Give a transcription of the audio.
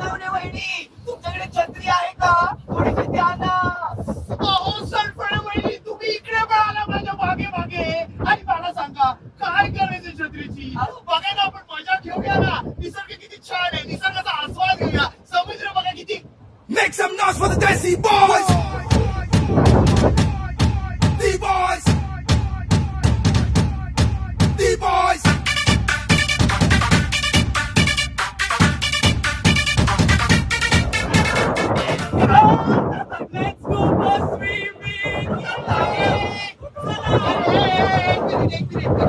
सोनवणे वहिनी तुमच्याकडे छत्री आहे का? थोडीशी द्या ना. अहो सरपण वहिनी तुम्ही इकडे पण आला माझ्या मागे मागे. आणि मला सांगा काय करायचं छत्रीची? बघा ना आपण मजा घेऊया ना. निसर्ग किती छान आहे. निसर्गाचा आस्वाद घेऊया. समुद्र बघा किती Make some noise for the Desi Boys! Yeah.